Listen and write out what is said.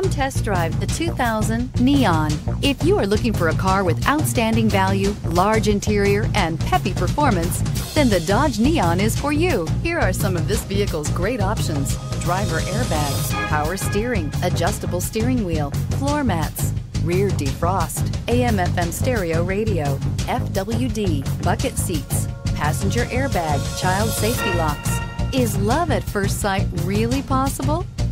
Come test drive the 2000 Neon. If you are looking for a car with outstanding value, large interior, and peppy performance, then the Dodge Neon is for you. Here are some of this vehicle's great options. Driver airbag, power steering, adjustable steering wheel, floor mats, rear defrost, AM FM stereo radio, FWD, bucket seats, passenger airbag, child safety locks. Is love at first sight really possible?